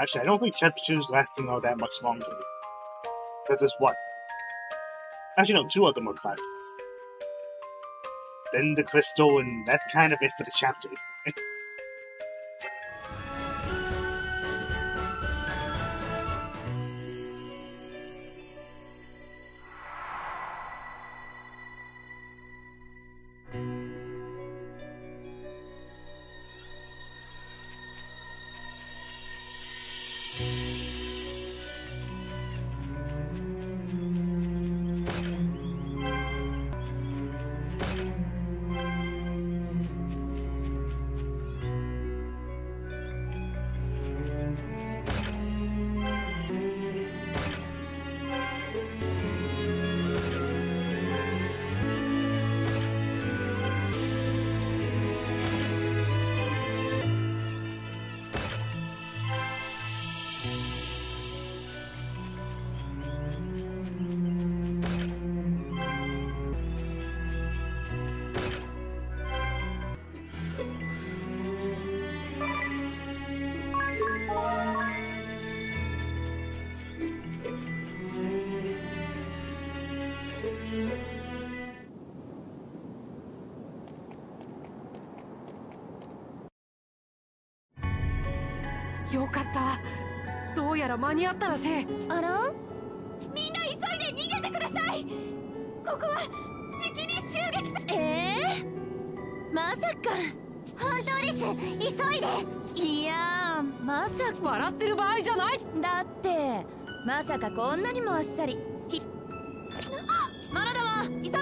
Actually, I don't think temperature's lasting all that much longer. Because there's what? Actually, no, two other more classes. Then the crystal, and that's kind of it for the chapter. 間に合ったらしい。あら？みんな急いで逃げてください。ここはじきに襲撃さええー、まさか。本当です。急いで。いやまさか。笑ってる場合じゃない。だってまさかこんなにもあっさり。ひマナダは急げ。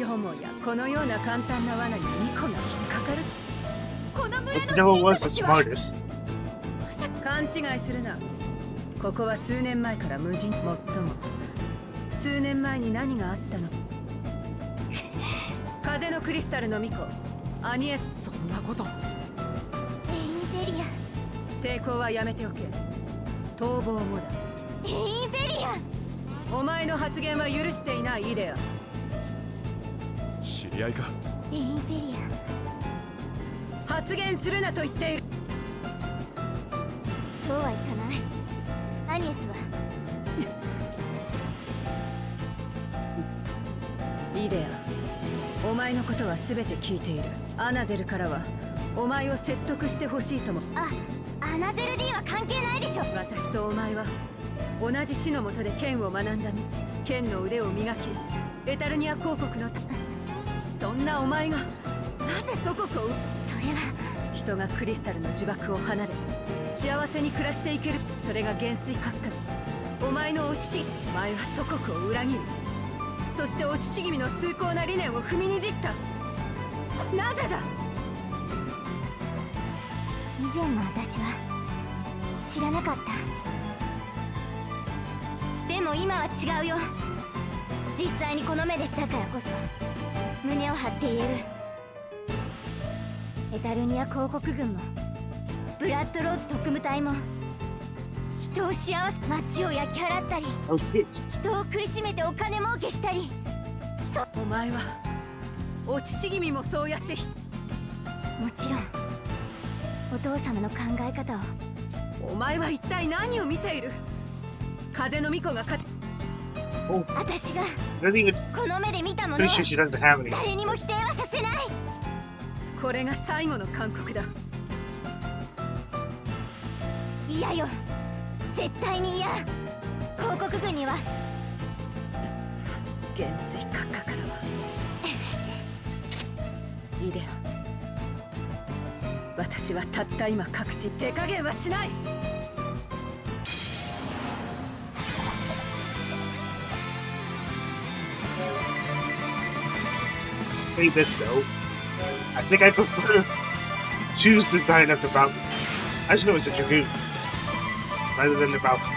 よもやこのような簡単な罠にニコが引っかかるこの村 If の Noah 信 was the smartest, 勘違いするな。ここは数年前から無人。もっとも。数年前に何があったの？風のクリスタルの巫女。アニエスそんなこと。エインフェリア。抵抗はやめておけ。逃亡もだ。エインフェリア。お前の発言は許していないイデア。知り合いか。エインフェリ発言するなと言っている。アそうはいかない。アニエスは？イデアお前のことは全て聞いている。アナゼルからはお前を説得してほしいとも。あアナゼル D は関係ないでしょ。私とお前は同じ師のもとで剣を学んだ身。剣の腕を磨きエタルニア公国のそんなお前がなぜ祖国をは人がクリスタルの呪縛を離れ幸せに暮らしていける。それが元帥閣下お前のお父お前は祖国を裏切りそしてお父君の崇高な理念を踏みにじった。なぜだ？以前の私は知らなかった。でも今は違うよ。実際にこの目でだからこそ胸を張って言える。エタルニア公国軍もブラッドローズ特務隊も人を幸せ街を焼き払ったり oh. 人を苦しめてお金儲けしたり。お前はお父君もそうやってひもちろんお父様の考え方を。お前は一体何を見ている？風の巫女が勝て。Oh, 私がこの目で見たもの.誰にも否定はさせないこれが最後の勧告だ。嫌よ。絶対に嫌。広告軍には。元帥閣下からは。イデア私はたった今隠し手加減はしない。Say this though. I think I prefer choose design of the Valkyrie. I just know it's a Dragoon. Rather than the Valkyrie.「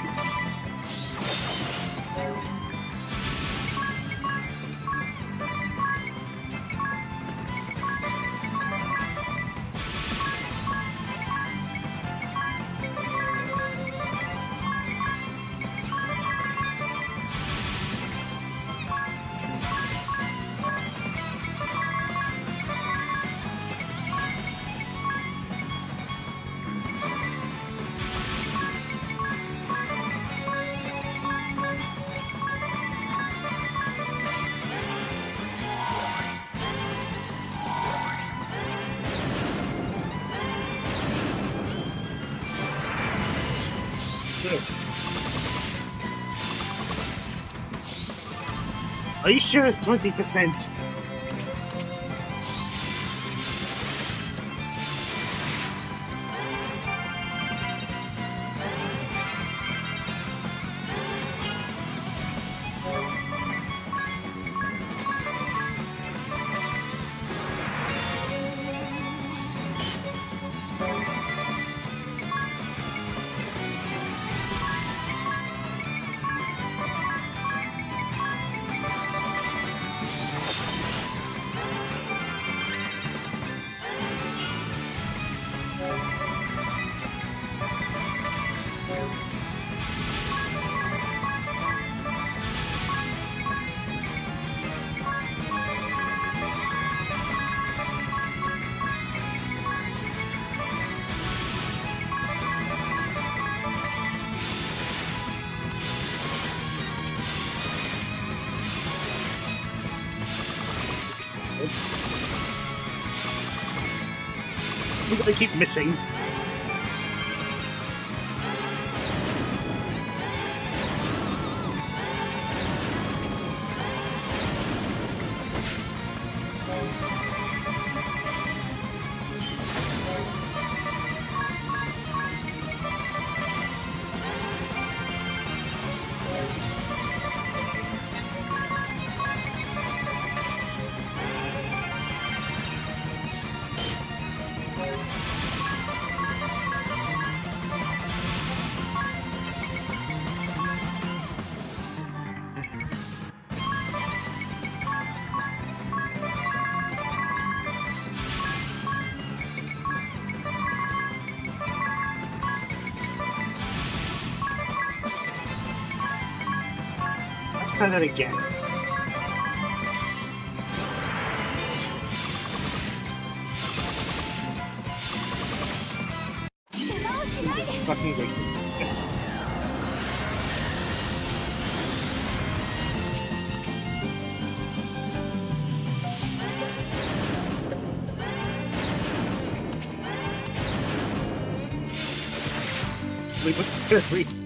Are you sure it's 20%? I keep missing. Try that again. Fucking racist. Wait, what's wait.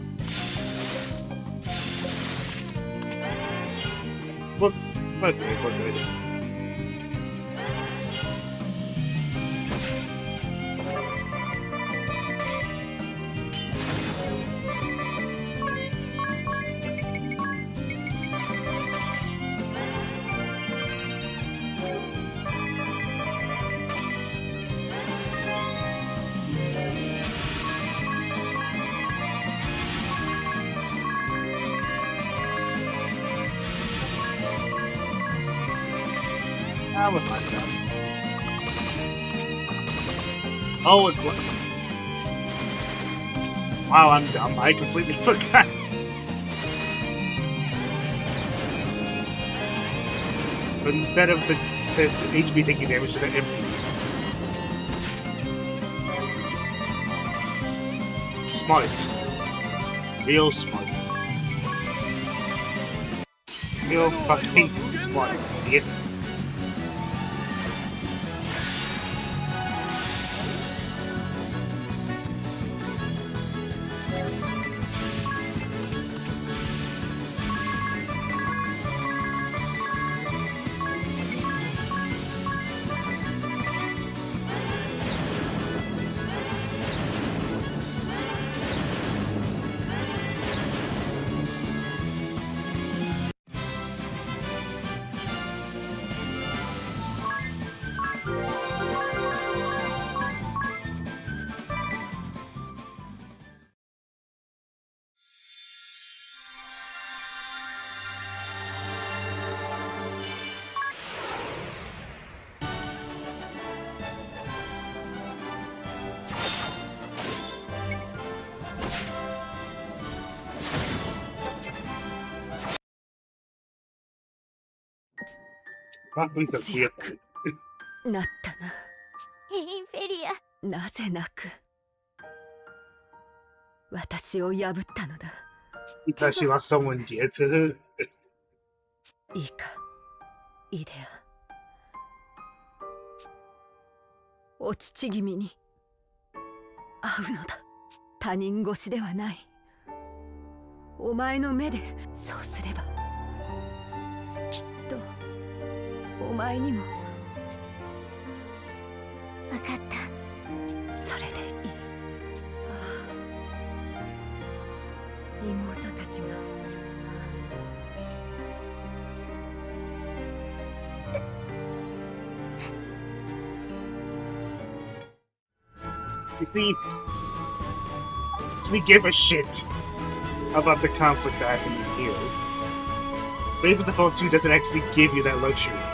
Oh, wow, I'm dumb. I completely forgot. But instead of the HB taking damage, it's an MP. Smart. Real smart. Real fucking smart. Idiot. Rock Lee's a weird one. なったな。インフェリアなぜ泣く？私を破ったのだ。lost someone dear to her. いいか。イデアお乳気味に。会うのだ。他人越しではない。お前の目でそうすればお前にも分かったそれでいいああ妹たちが You see, we give a shit about the conflicts that happen in here. Brave Default 2 doesn't actually give you that luxury.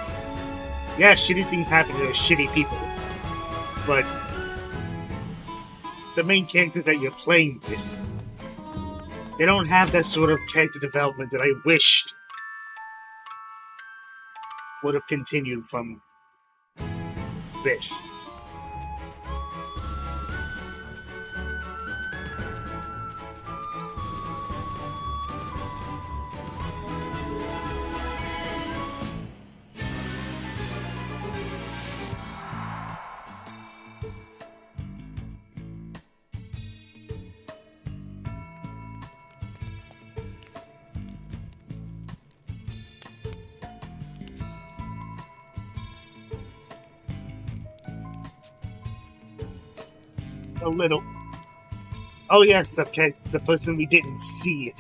Yeah, shitty things happen to shitty people, but the main characters that you're playing with, they don't have that sort of character development that I wished would have continued from this. A little. Oh yes, the ca- the person we didn't see.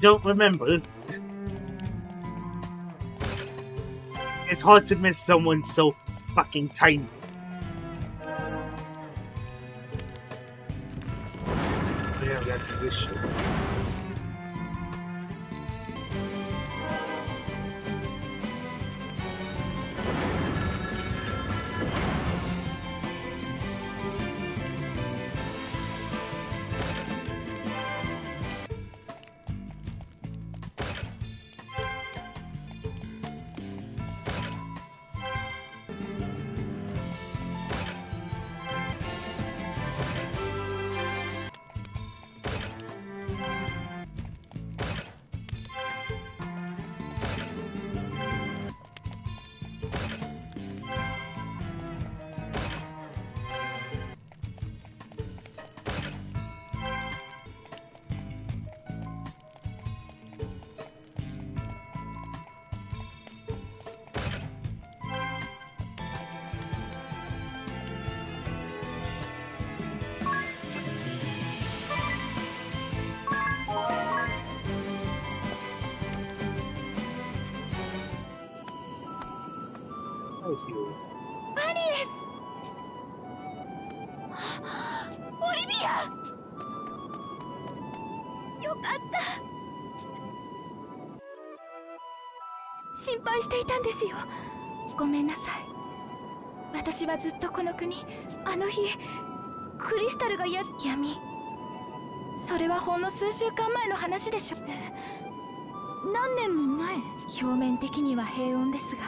Don't remember. It's hard to miss someone so fucking tiny. 心配していたんですよ。ごめんなさい。私はずっとこの国あの日クリスタルがや闇。それはほんの数週間前の話でしょ。何年も前。表面的には平穏ですが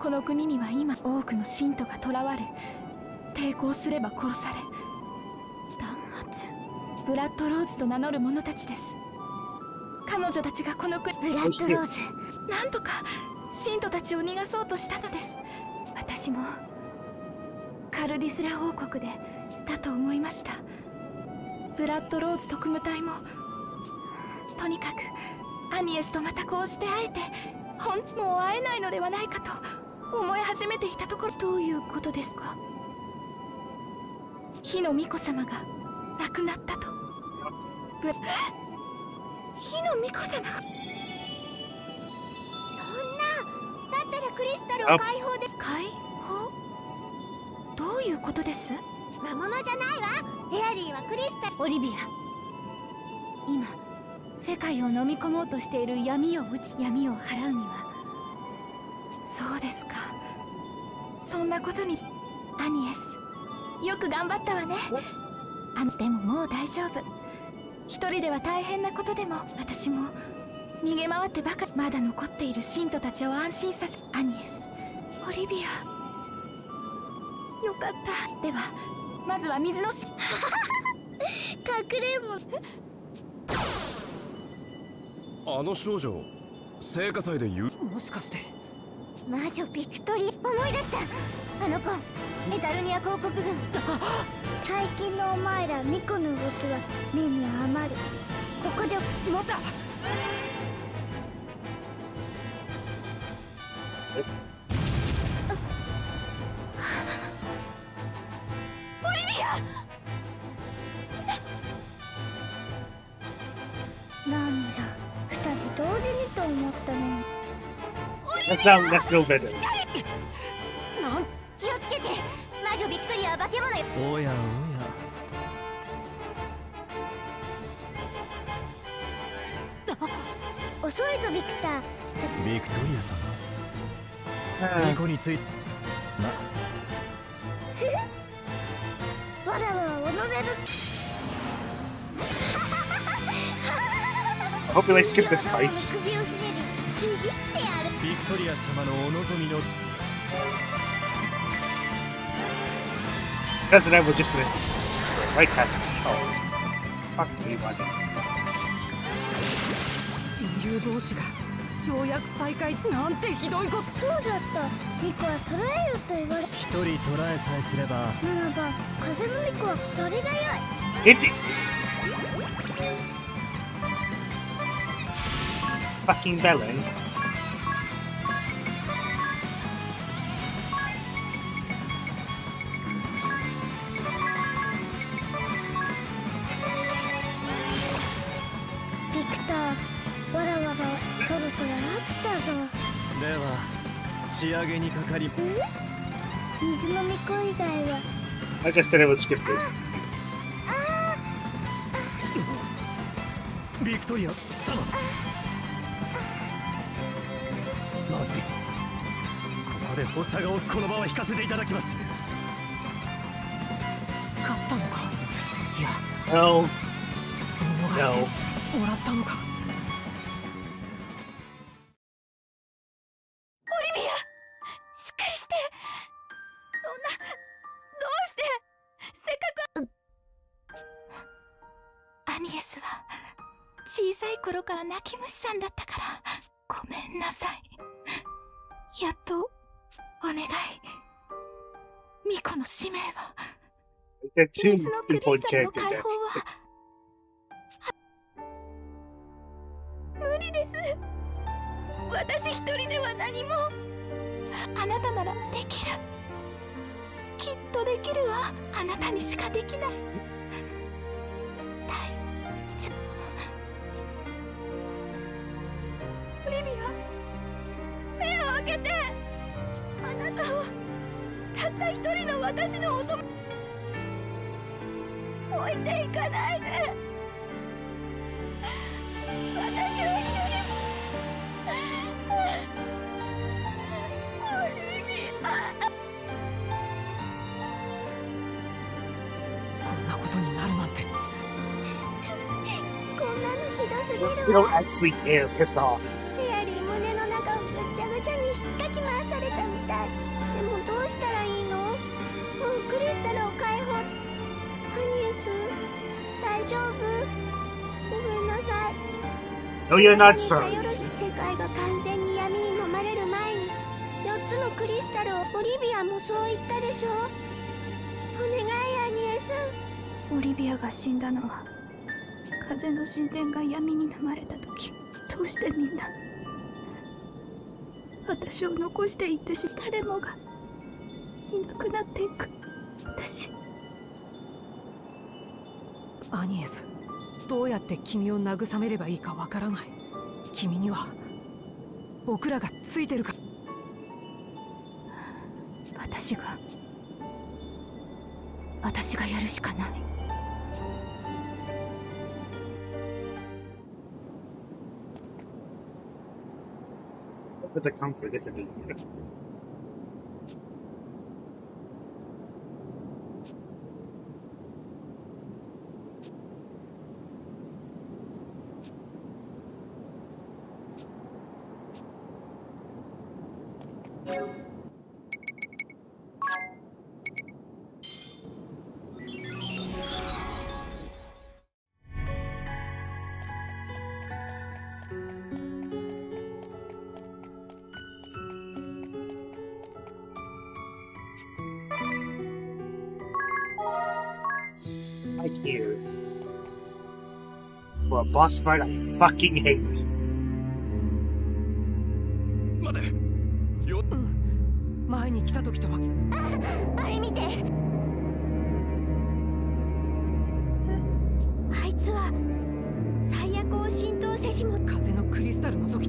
この国には今多くの信徒が囚われ抵抗すれば殺され弾圧ブラッドローズと名乗る者たちです。彼女たちがこの国ブラッドローズ。なんとか信徒たちを逃がそうとしたのです。私もカルディスラ王国でだと思いました。ブラッドローズ特務隊もとにかくアニエスとまたこうして会えてほんもう会えないのではないかと思い始めていたところ。どういうことですか？火の巫女様が亡くなったと。ぶ火の巫女様が？クリスタルを解放で解放？どういうことです？魔物じゃないわ。エアリーはクリスタル。オリビア。今世界を飲み込もうとしている闇を打ち闇を払うには。そうですか。そんなことに。アニエス。よく頑張ったわね。あのでももう大丈夫。一人では大変なことでも私も逃げ回ってばかりまだ残っている信徒たちを安心させアニエス。オリビア。よかった。ではまずは水のしかくれんぼあの少女聖火祭で言う？もしかして魔女ビクトリー思い出した。あの子エタルニア広告軍。最近のお前らミコの動きは目に余る。ここでしまった That's not that's no better. なん気をつけて魔女ビクトリアは化け物よおやおや遅いぞビクタービクトリア様 Uh, ニコについてまわらわは己の I hope you like skipped the fights. トリア様のお望みの。Resident Evil just gonna right past me. Oh. Fuck me, why did 親友同士がようやく再会なんてひどいこと。そうだった。ミコは捕らえよと言われ。一人捕らえさえすれば。ならば風のミコはそれがよ。い It Fucking Belen. かかり水以外は。I it was. ビクトリア様。まずい。ここで発作をこの場は引かせていただきます。勝ったのか？いや。No. 見逃してもらったのか？さい頃から泣き虫さんだったから。ごめんなさい。やっとお願い。ミコの使命は。水のクリスタルの解.放は無理です。私一人では何も。あなたならできる。きっとできるわ。あなたにしかできない放アニエス大丈夫？ごめんなさい。No, you're not 何 sorry. かよろし世界が完全に闇に飲まれる前に4つのクリスタルをオリビアもそう言ったでしょ？お願いアニエス。オリビアが死んだのは風の神殿が闇に飲まれた時どうしてみんな私を残していってし誰もがいなくなっていく。私。アニエスどうやって君を慰めればいいかわからない。君には僕らがついてるか。私が私がやるしかない With the comfort, isn't boss fight I fucking hate. 待て。よ。前に来た時とは。あれ見て。あいつは最悪を浸透せしも。風のクリスタルの時。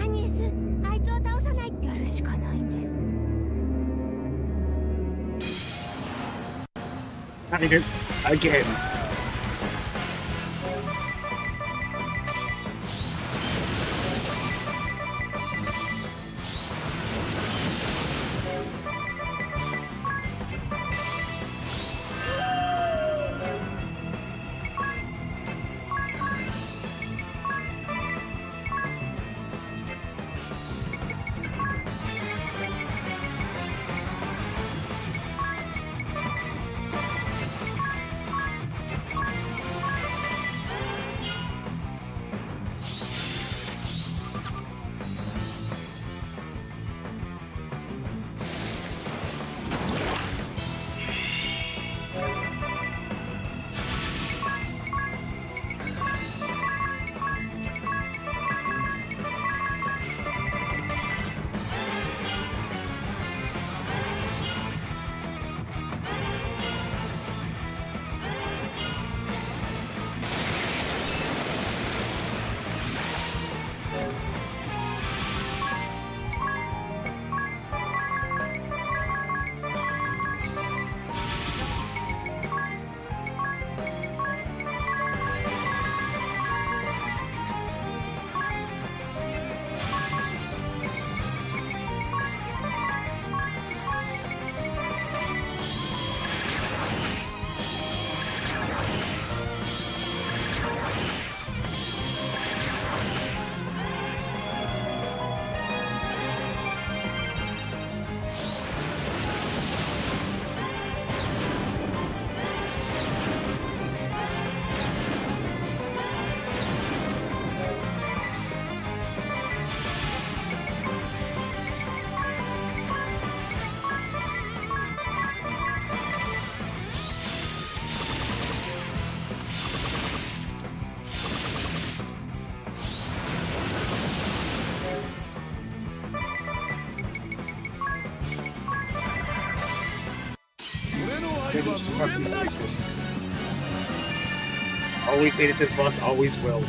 アニエスあいつを倒さない。やるしかないんです。Titus again. Fucking. Always hated this boss, always will.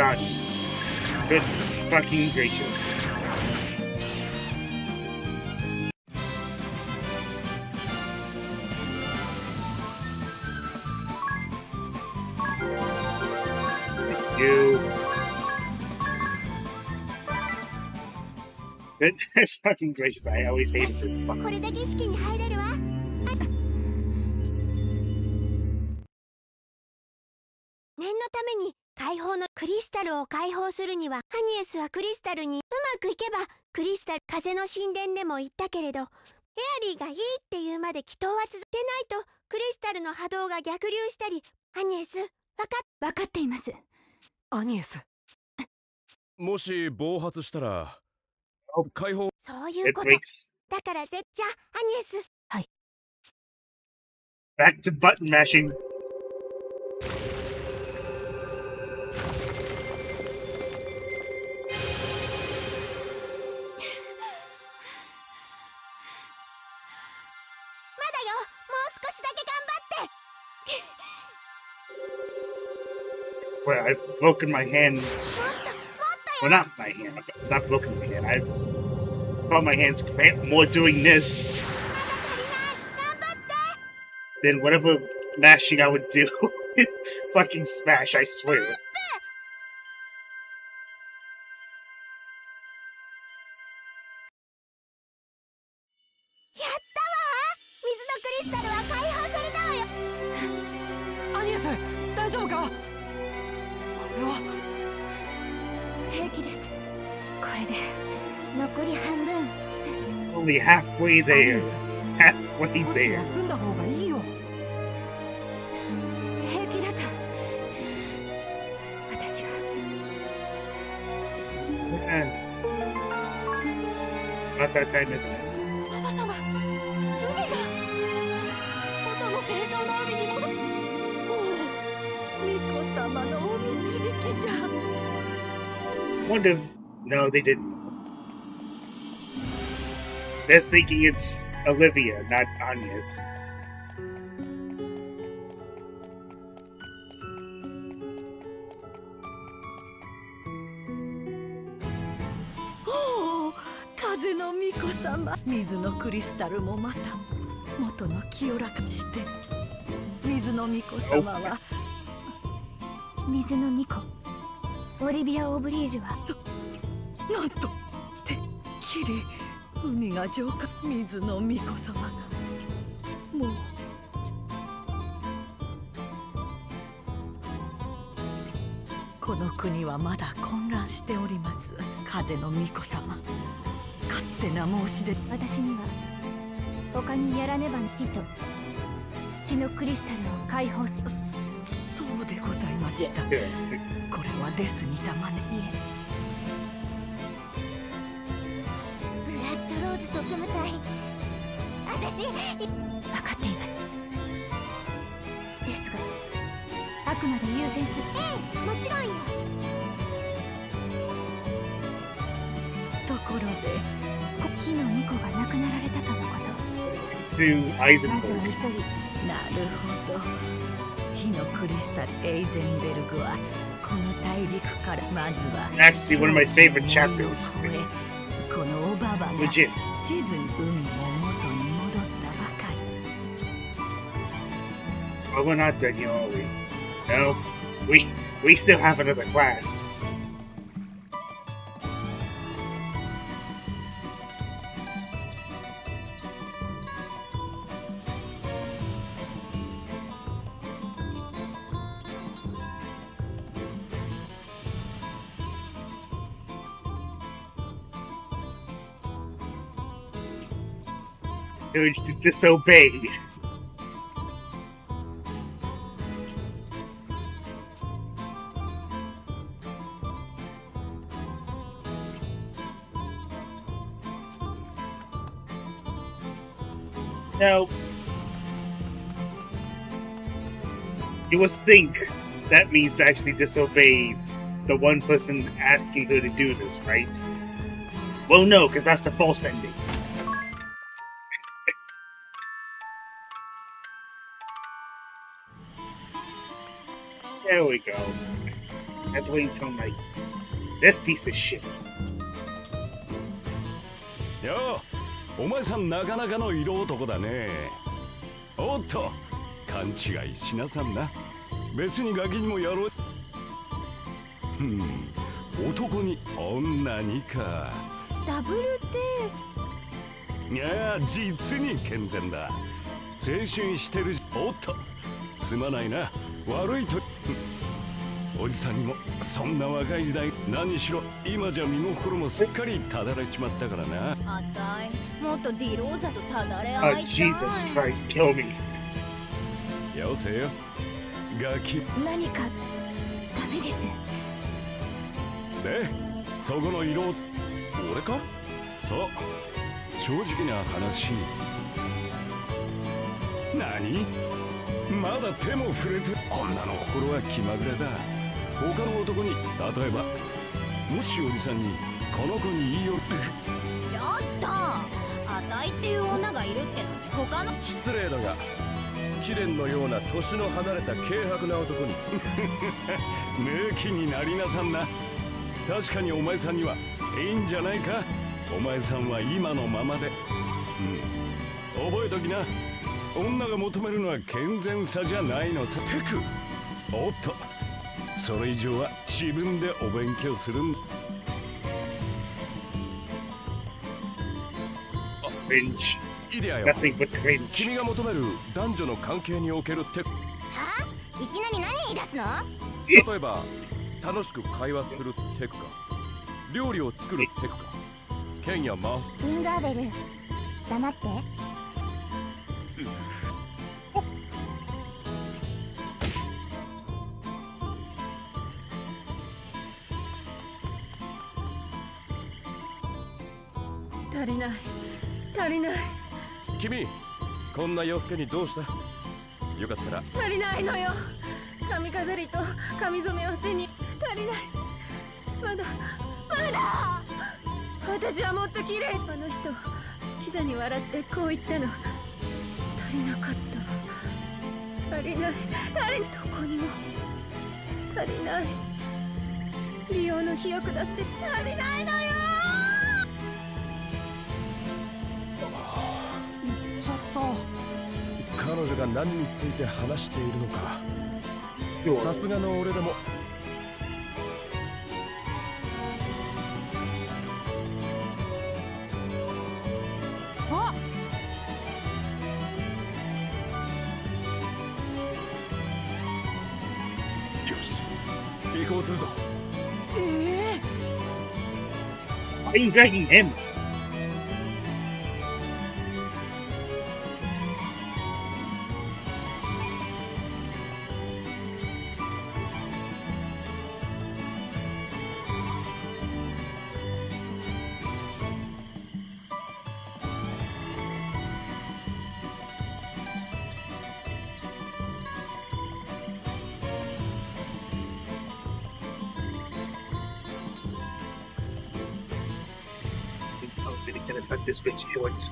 God. Goodness fucking gracious. you. Goodness fucking gracious, I always hated this spot. 解放のクリスタルを解放するにはハニエスはクリスタルにうまくいけばクリスタル風の神殿でも言ったけれどエアリーがいいって言うまで祈祷は続けないとクリスタルの波動が逆流したりハニエスわかっ分かっています。アニエス？もし暴発したら Oh. 解放そういうこと。だからぜじゃあハニエス。back to button mashing. swear, I've broken my hand. Well, not my hand. Not broken my hand. I've found my hands cramp more doing this than whatever mashing I would do. fucking Smash, I swear. halfway there. Halfway there. Not that time, isn't it? Wonder. No, they didn't. They're thinking it's Olivia, not Anya's. おお風の巫女様。水のクリスタルもまた元の清らかにして。水の巫女様は。水の巫女。オリビア・オブリージュは。なんとてっきり海が浄化水の巫女様。がもう。この国はまだ混乱しております。風の巫女様。勝手な申し出。私には他にやらねばな火と。土のクリスタルを解放すそうでございました。こ.れはデスにたまね。いえッドローズと組むたい。私分かっています。ですがあくまで優先する。ええもちろんよ。ところで火の巫女が亡くなられたとのこと。To まずは Eisenberg. 急ぎ。なるほど。火のクリスタルエイゼンベルグはこの大陸からまずは Actually, one of my favorite chapters. 海を越えこのおばばが Legit. 地図に海も元に戻ったばかり But we're not done yet, are we? No. We we still have another class. Urge to disobey. Now, you would think that means to actually disobey the one person asking her to do this, right? Well, no, because that's the false ending. There we go. I have to wait until night. This piece of shit. ようお前さんなかなかの色男だねおっと勘違いしなさんな別にガキにもやろうふん男に女にかダブルデいや実に健全だ青春してるおっとすまないな悪いとおじさんにもそんな若い時代何しろ今じゃ身も心もすっかりただれちまったからな。あたい。もっとディローザとただれ Oh, 合いたい Jesus Christ, kill me. よせよ。ガキ。何かダメです。でそこの色俺か？そう。正直な話。何？まだ手も触れて女の心は気まぐれだ。他の男に例えばもしおじさんにこの子に言いよってちょっとあたいっていう女がいるってのに他の失礼だが貴殿のような年の離れた軽薄な男に ムキになりなさんな。確かにお前さんにはいいんじゃないか？お前さんは今のままで。うん。覚えときな女が求めるのは健全さじゃないのさ。テク。おっと。それ以上は自分でお勉強するん。Cringe. イデアよ。Nothing but cringe. 君が求める男女の関係におけるテク。は？いきなり何言い出すの？例えば楽しく会話するテクか。料理を作るテクか。剣や魔法。インガーベル。黙って君こんな夜更けにどうした？よかったら。足りないのよ。髪飾りと髪染めを手に。足りない。まだまだ。私はもっと綺麗。あの人キザに笑ってこう言ったの。足りなかった。足りない。足りどこにも。足りない。美容の飛躍だって足りないのよ。彼女が何について話しているのか.さすがの俺でも this bitch joints.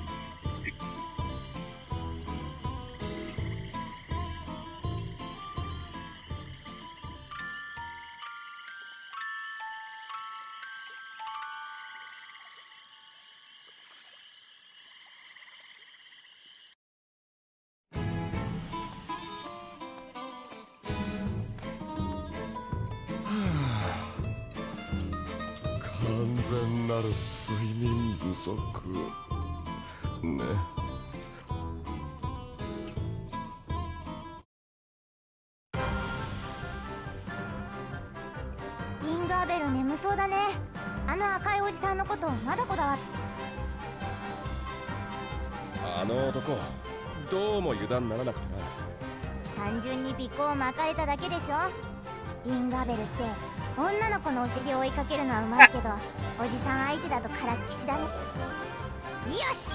インガーベルって女の子のお尻を追いかけるのはうまいけどおじさん相手だとからっきしだね。よし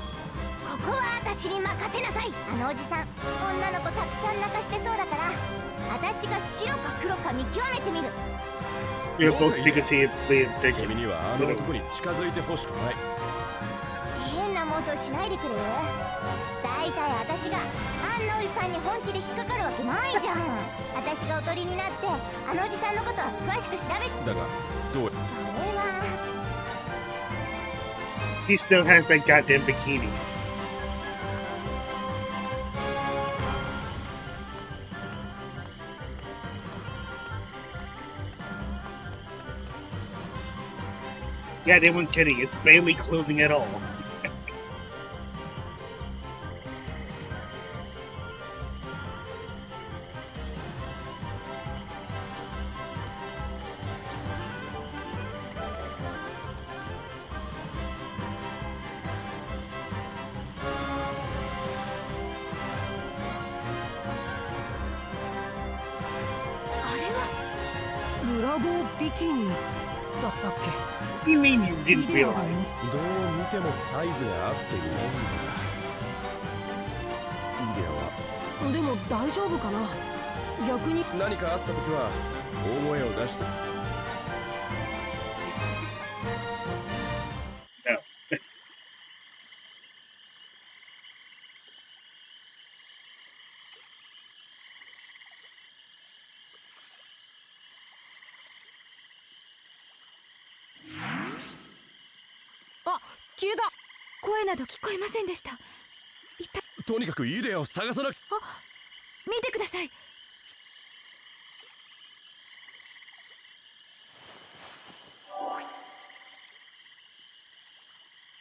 ここは私に任せなさい。あのおじさん女の子たくさん泣かしてそうだから私が白か黒か見極めてみる。You're both figurative, playing figure. 君にはあの男に近づいてほしくない。変な妄想しないでくれ。る大体私があんなおじさんに本気で引っかかる私がおとりになってあのおじさんのこと詳しく調べてだがどうそれは He still has that goddamn bikini. 「 Yeah, they weren't kidding. It's barely closing at all. サイズが合っていないんだイデアは。でも大丈夫かな。逆に。何かあった時は大声を出して声など聞こえませんでした。一体とにかくイデアを探さなき見てください。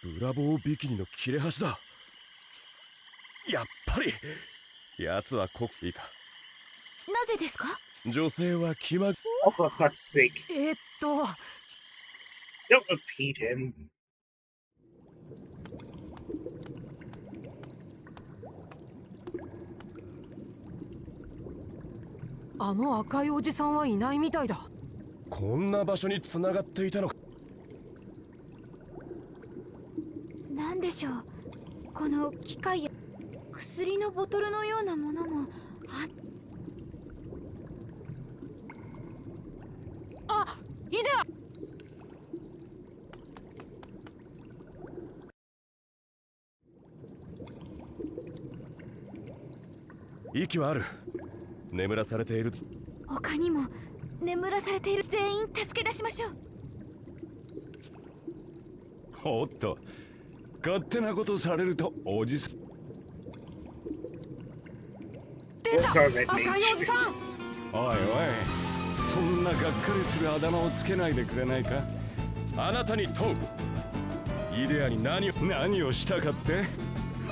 ブラボービキニの切れ端だ。やっぱり。奴はこいいか。なぜですか？女性は気ま Oh, for fuck's sake. えーっと。Don't repeat him. あの赤いおじさんはいないみたいだ。こんな場所に繋がっていたのか。何でしょう。この機械や薬のボトルのようなものもああイデア息はある眠らされている。他にも眠らされている全員助け出しましょう。おっと勝手なことされるとおじさん。出た！赤いおじ?さん！おいおいそんながっかりするあだ名をつけないでくれないか？あなたに問う。イデアに何を何をしたかって？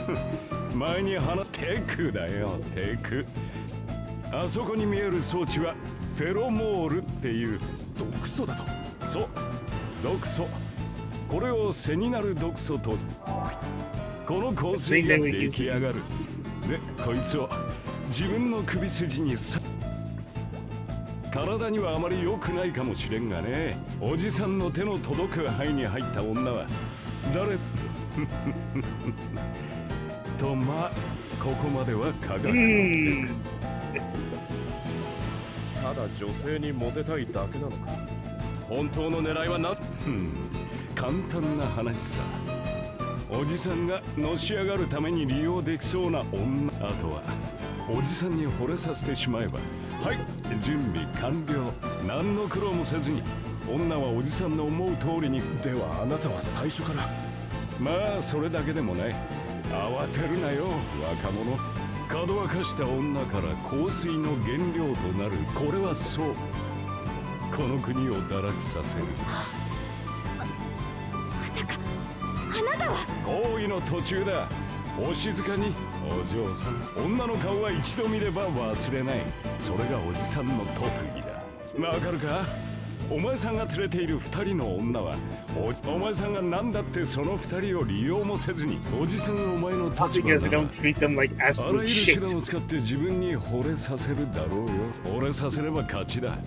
前に話テクだよテクあそこに見える装置はフェロモールっていう毒素だと。そう。毒素。これを背になる毒素と。この香水が出来上がる。でこいつを自分の首筋にさ。体にはあまり良くないかもしれんがね。おじさんの手の届く範囲に入った女は。誰？とまあここまでは科学 Hmm. ただ女性にモテたいだけなのか？本当の狙いはな？うん。簡単な話さ。おじさんがのし上がるために利用できそうな女。あとはおじさんに惚れさせてしまえば。はい準備完了。何の苦労もせずに。女はおじさんの思う通りに。ではあなたは最初から。まあそれだけでもない慌てるなよ若者。かどわかした女から香水の原料となるこれはそう。この国を堕落させる。まさかあなたは？行為の途中だ。お静かに。お嬢さん。女の顔は一度見れば忘れない。それがおじさんの特技だ。わかるか？お前さんが連れている二人の女はおお前さんが何だってその二人を利用もせずにおじさんがお前の立場 them like あらゆる手.段を使って自分に惚れさせるだろうよ。惚れさせれば勝ちだ。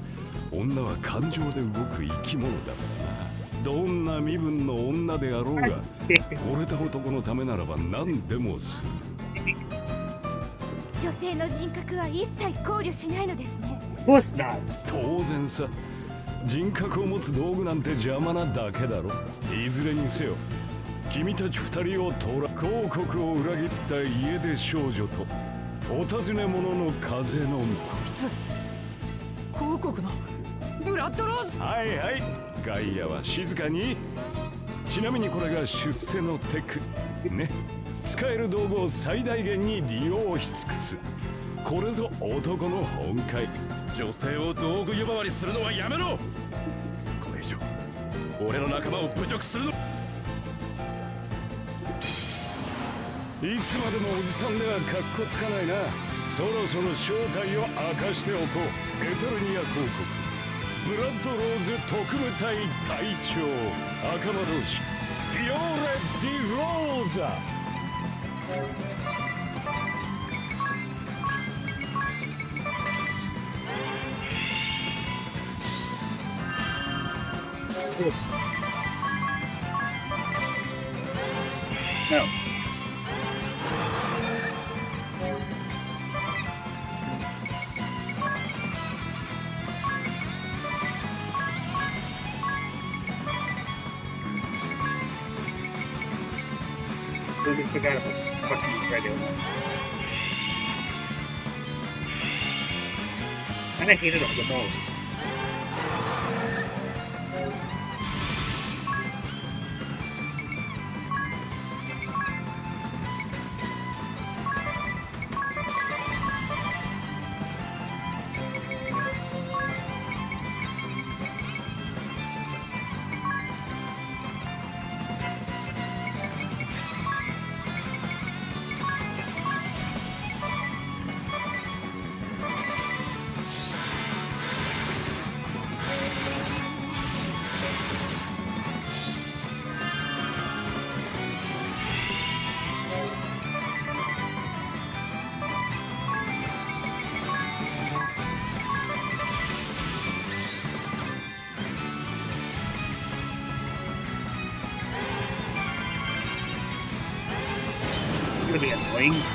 女は感情で動く生き物だからな。どんな身分の女であろうが惚れた男のためならば何でもする。女性の人格は一切考慮しないのですね.当然さ人格を持つ道具なんて邪魔なだけだろ。いずれにせよ君たち二人を捕ら広告を裏切った家出少女とお尋ね者の風のこいつ広告のブラッドローズ。はいはいガイアは静かに。ちなみにこれが出世のテク。ね。使える道具を最大限に利用し尽くす。これぞ男の本会女性を道具呼ばわりするのはやめろ。これ以上俺の仲間を侮辱するの。いつまでもおじさんではカッコつかないな。そろそろ正体を明かしておこう。エタルニア公国。ブラッドローズ特務隊隊長。赤魔同士。フィオーレ・ディ・ローザ。No. Really forgot about fucking radio. And I hated all the more. wing.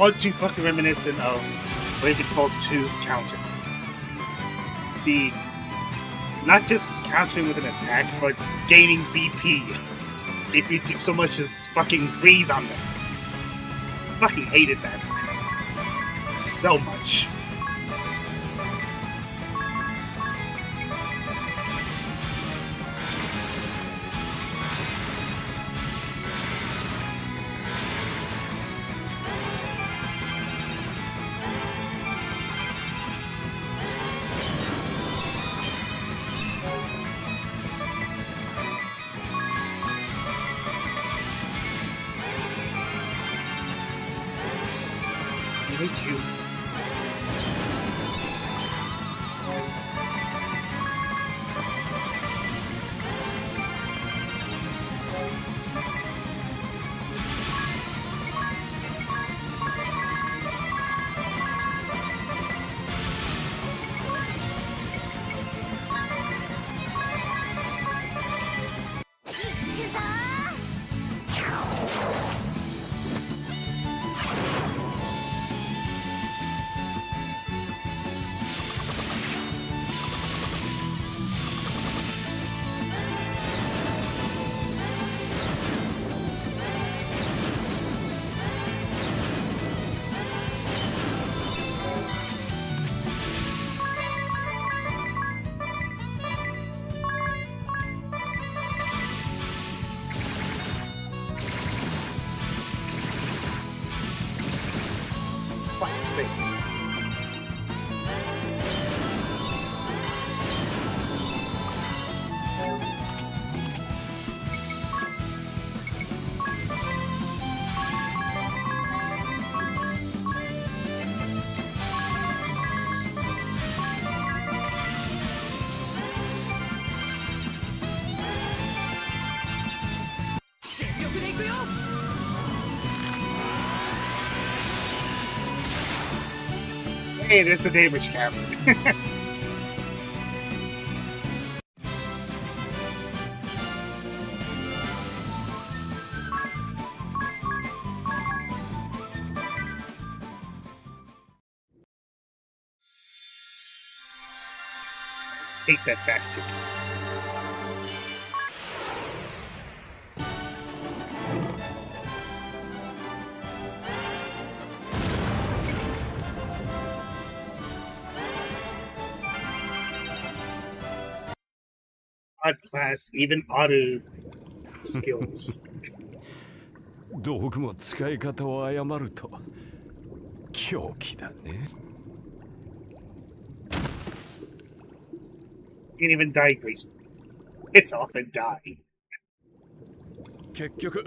All too fucking reminiscent of Ravenfall 2's counter. The not just countering with an attack, but gaining BP if you do so much as fucking breathe on them. Fucking hated that. So much. safe. Hey, there's the damage cap. Hate that bastard. Class, even auto skills. 道具も使い方を誤ると狂気だね You can even die gracefully. Piss off and die. 結局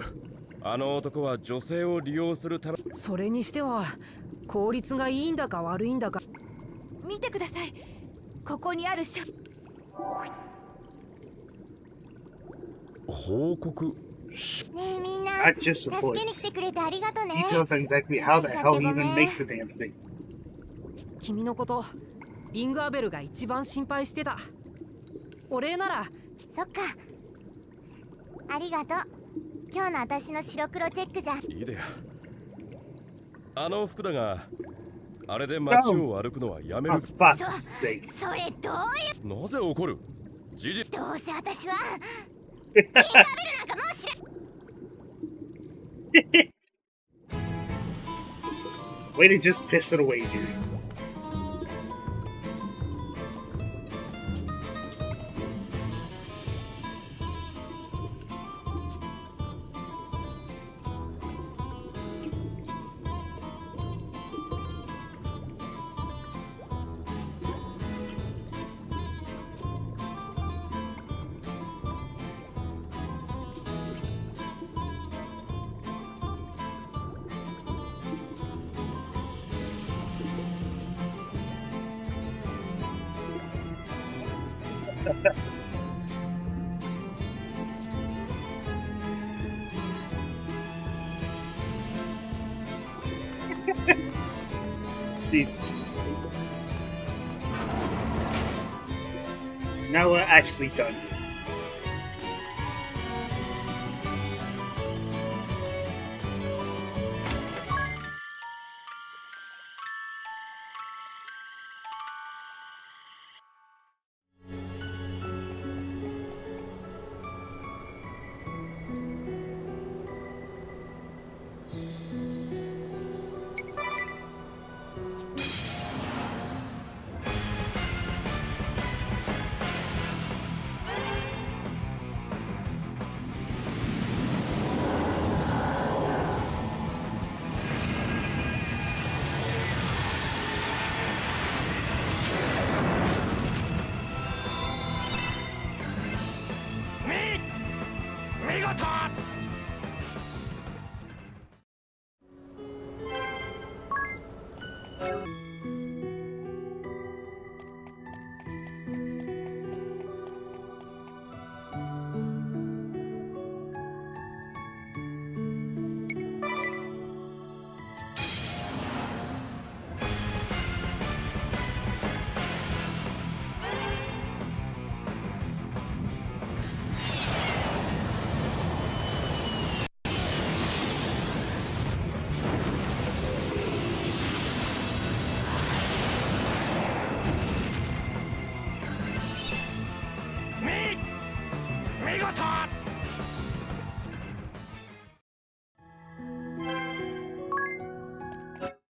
あの男は女性を利用するためそれにしては効率がいいんだか悪いんだか見てくださいここにある書報告。ねえみんな just 助けに reports. 来てくれてありがとね。Details on exactly how the hell he even makes the damn thing. 君のことリングアベルが一番心配してた。お礼なら。そっか。ありがとう。今日の私の白黒チェックじゃ。いいであの服だがあれで街を歩くのはやめ For る fuck's sake. それどういうなぜ怒る？事実どうせ私は Way to just piss it away, dude.